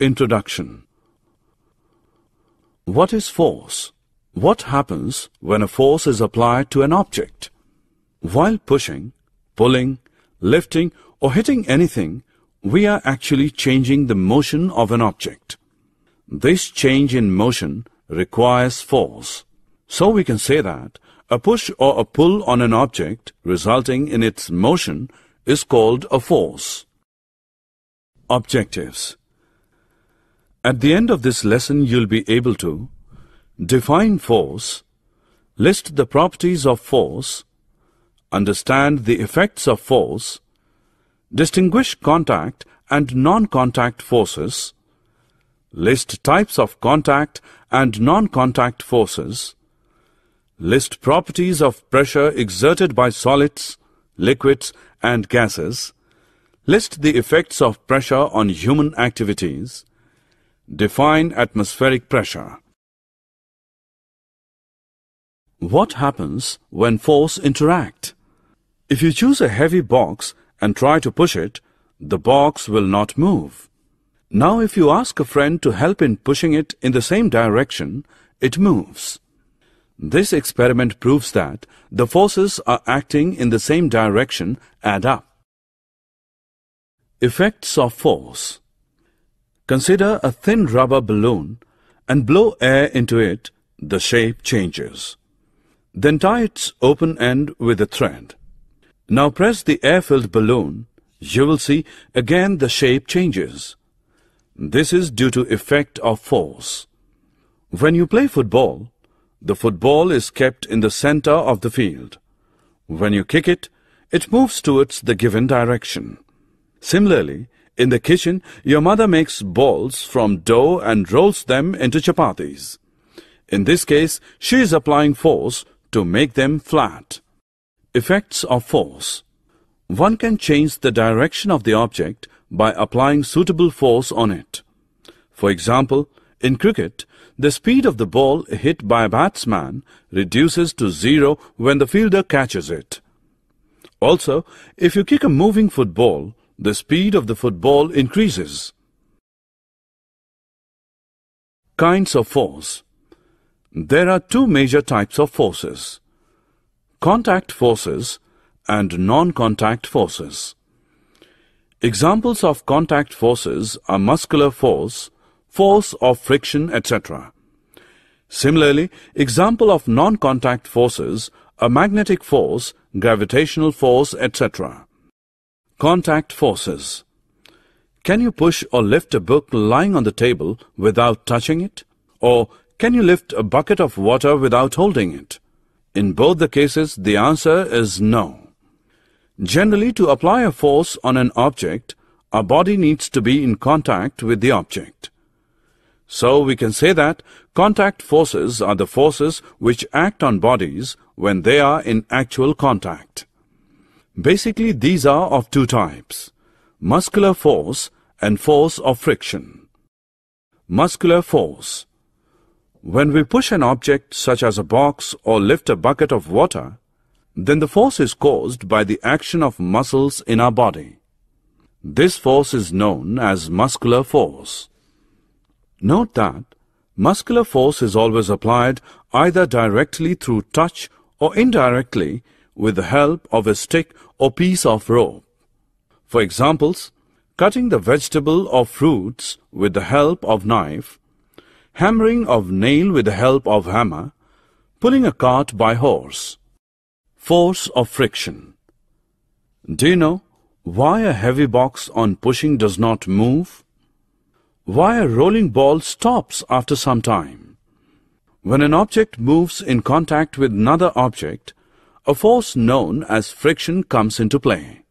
Introduction What is force? What happens when a force is applied to an object? While pushing, pulling, lifting or hitting anything, we are actually changing the motion of an object. This change in motion requires force. So we can say that a push or a pull on an object resulting in its motion is called a force. Objectives At the end of this lesson you'll be able to define force, list the properties of force, understand the effects of force, distinguish contact and non-contact forces, list types of contact and non-contact forces, list properties of pressure exerted by solids, liquids and gases, list the effects of pressure on human activities, define atmospheric pressure. What happens when force interact? If you choose a heavy box and try to push it, the box will not move. Now if you ask a friend to help in pushing it in the same direction, it moves. This experiment proves that the forces are acting in the same direction add up. Effects of force Consider a thin rubber balloon and blow air into it, the shape changes. Then tie its open end with a thread. Now press the air-filled balloon. You will see again the shape changes. This is due to effect of force. When you play football, the football is kept in the center of the field. When you kick it, it moves towards the given direction. Similarly, in the kitchen, your mother makes balls from dough and rolls them into chapatis. In this case, she is applying force to make them flat. Effects of force One can change the direction of the object by applying suitable force on it. For example, in cricket, the speed of the ball hit by a batsman reduces to zero when the fielder catches it. Also, if you kick a moving football, the speed of the football increases. Kinds of force There are two major types of forces. Contact forces and non-contact forces. Examples of contact forces are muscular force, force of friction, etc. Similarly, example of non-contact forces are magnetic force, gravitational force, etc. Contact forces. Can you push or lift a book lying on the table without touching it? Or can you lift a bucket of water without holding it? In both the cases, the answer is no. Generally, to apply a force on an object, our body needs to be in contact with the object. So we can say that contact forces are the forces which act on bodies when they are in actual contact. Basically, these are of two types, muscular force and force of friction. Muscular force. When we push an object such as a box or lift a bucket of water, then the force is caused by the action of muscles in our body. This force is known as muscular force. Note that muscular force is always applied either directly through touch or indirectly with the help of a stick or piece of rope. For examples, cutting the vegetable or fruits with the help of knife, hammering of nail with the help of hammer, pulling a cart by horse. Force of friction. Do you know why a heavy box on pushing does not move? why a rolling ball stops after some time. When an object moves in contact with another object, a force known as friction comes into play.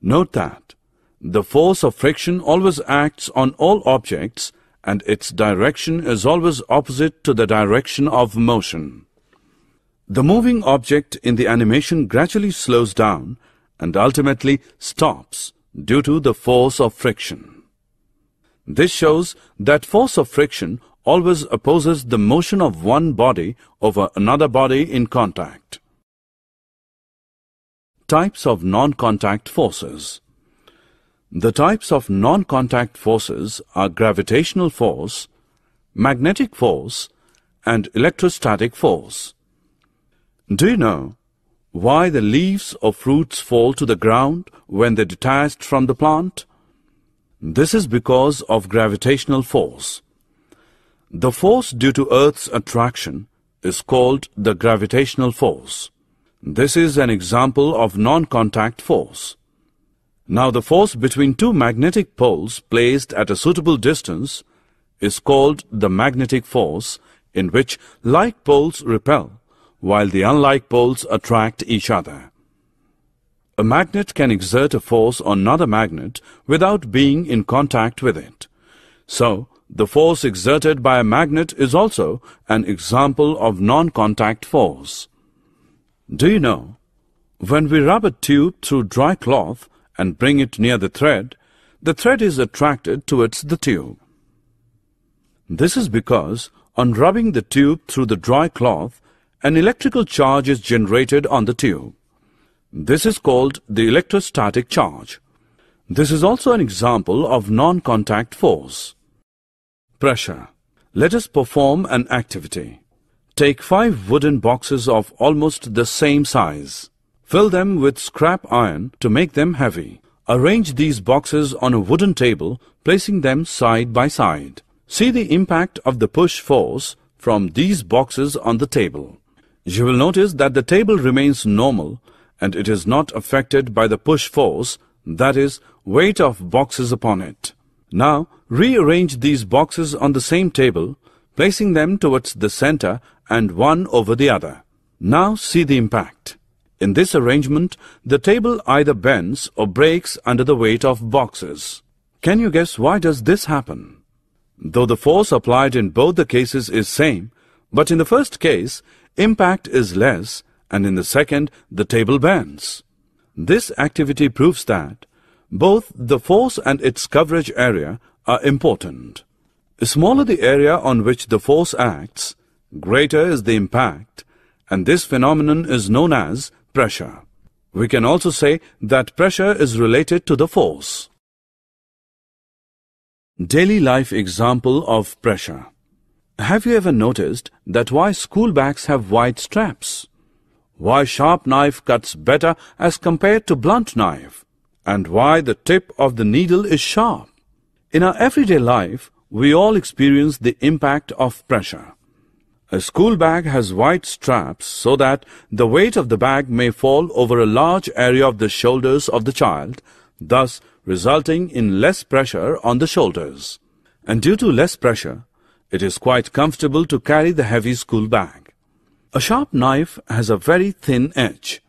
Note that the force of friction always acts on all objects and its direction is always opposite to the direction of motion. The moving object in the animation gradually slows down and ultimately stops due to the force of friction. This shows that force of friction always opposes the motion of one body over another body in contact. Types of non-contact forces The types of non-contact forces are gravitational force, magnetic force, and electrostatic force. Do you know why the leaves of fruits fall to the ground when they're detached from the plant? This is because of gravitational force. The force due to Earth's attraction is called the gravitational force. This is an example of non-contact force. Now the force between two magnetic poles placed at a suitable distance is called the magnetic force in which like poles repel while the unlike poles attract each other. A magnet can exert a force on another magnet without being in contact with it. So, the force exerted by a magnet is also an example of non-contact force. Do you know, when we rub a tube through dry cloth and bring it near the thread, the thread is attracted towards the tube. This is because on rubbing the tube through the dry cloth, an electrical charge is generated on the tube. This is called the electrostatic charge. This is also an example of non-contact force. Pressure. Let us perform an activity. Take five wooden boxes of almost the same size. Fill them with scrap iron to make them heavy. Arrange these boxes on a wooden table, placing them side by side. See the impact of the push force from these boxes on the table. You will notice that the table remains normal and it is not affected by the push force, that is, weight of boxes upon it. Now, rearrange these boxes on the same table, placing them towards the center and one over the other. Now see the impact. In this arrangement, the table either bends or breaks under the weight of boxes. Can you guess why does this happen? Though the force applied in both the cases is same, but in the first case, impact is less and in the second, the table bends. This activity proves that both the force and its coverage area are important. The smaller the area on which the force acts, greater is the impact, and this phenomenon is known as pressure. We can also say that pressure is related to the force. Daily life example of pressure. Have you ever noticed that why school bags have white straps? Why sharp knife cuts better as compared to blunt knife? And why the tip of the needle is sharp? In our everyday life, we all experience the impact of pressure. A school bag has white straps so that the weight of the bag may fall over a large area of the shoulders of the child, thus resulting in less pressure on the shoulders. And due to less pressure, it is quite comfortable to carry the heavy school bag. A sharp knife has a very thin edge.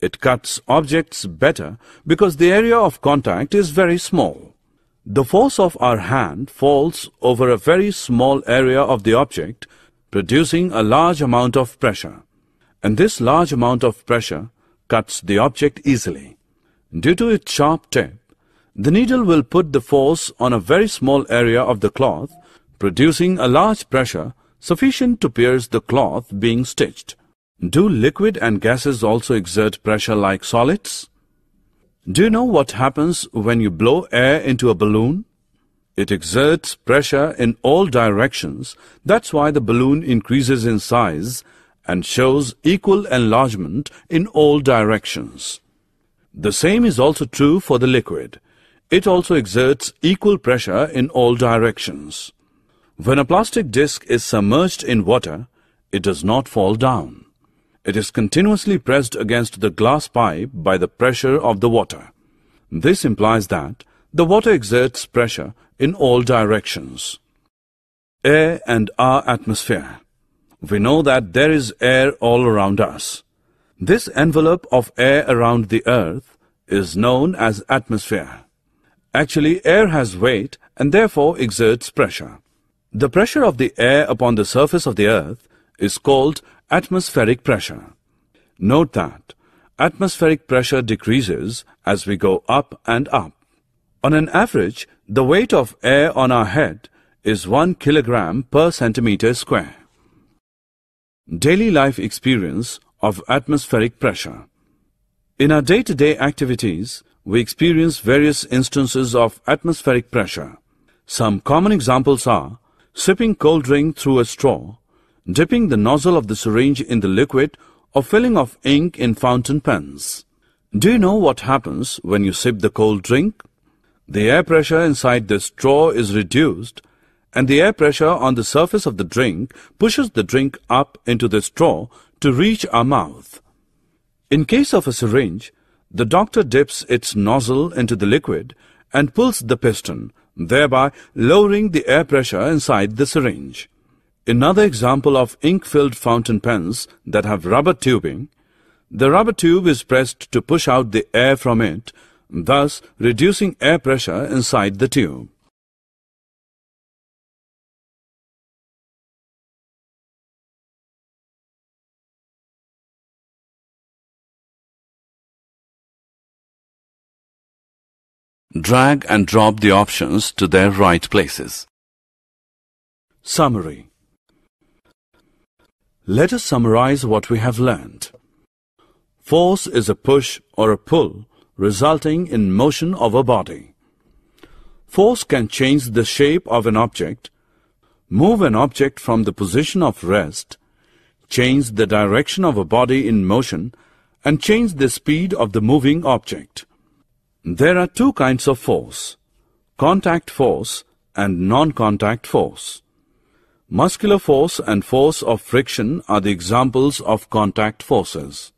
It cuts objects better because the area of contact is very small. The force of our hand falls over a very small area of the object, producing a large amount of pressure. And this large amount of pressure cuts the object easily. Due to its sharp tip, the needle will put the force on a very small area of the cloth, producing a large pressure sufficient to pierce the cloth being stitched. Do liquid and gases also exert pressure like solids? Do you know what happens when you blow air into a balloon? It exerts pressure in all directions. That's why the balloon increases in size and shows equal enlargement in all directions. The same is also true for the liquid. It also exerts equal pressure in all directions. When a plastic disc is submerged in water, it does not fall down. It is continuously pressed against the glass pipe by the pressure of the water. This implies that the water exerts pressure in all directions. Air and our atmosphere. We know that there is air all around us. This envelope of air around the earth is known as atmosphere. Actually, air has weight and therefore exerts pressure. The pressure of the air upon the surface of the earth is called atmospheric pressure. Note that atmospheric pressure decreases as we go up and up. On an average, the weight of air on our head is 1 kilogram per centimeter square. Daily life experience of atmospheric pressure. In our day-to-day activities, we experience various instances of atmospheric pressure. Some common examples are sipping cold drink through a straw, dipping the nozzle of the syringe in the liquid or filling of ink in fountain pens. Do you know what happens when you sip the cold drink? The air pressure inside the straw is reduced and the air pressure on the surface of the drink pushes the drink up into the straw to reach our mouth. In case of a syringe, the doctor dips its nozzle into the liquid and pulls the piston, thereby lowering the air pressure inside the syringe. Another example of ink-filled fountain pens that have rubber tubing, the rubber tube is pressed to push out the air from it, thus reducing air pressure inside the tube. Drag and drop the options to their right places. Summary Let us summarize what we have learned. Force is a push or a pull resulting in motion of a body. Force can change the shape of an object, move an object from the position of rest, change the direction of a body in motion, and change the speed of the moving object. There are two kinds of force, contact force and non-contact force. Muscular force and force of friction are the examples of contact forces.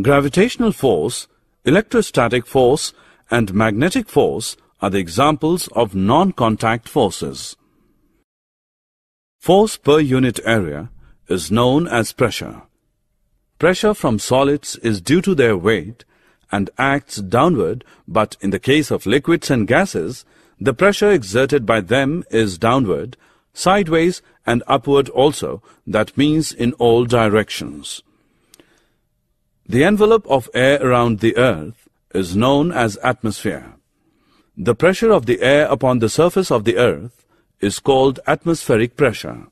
Gravitational force, electrostatic force and magnetic force are the examples of non-contact forces. Force per unit area is known as pressure. Pressure from solids is due to their weight and acts downward, but in the case of liquids and gases, the pressure exerted by them is downward, sideways and upward also, that means in all directions. The envelope of air around the earth is known as atmosphere. The pressure of the air upon the surface of the earth is called atmospheric pressure.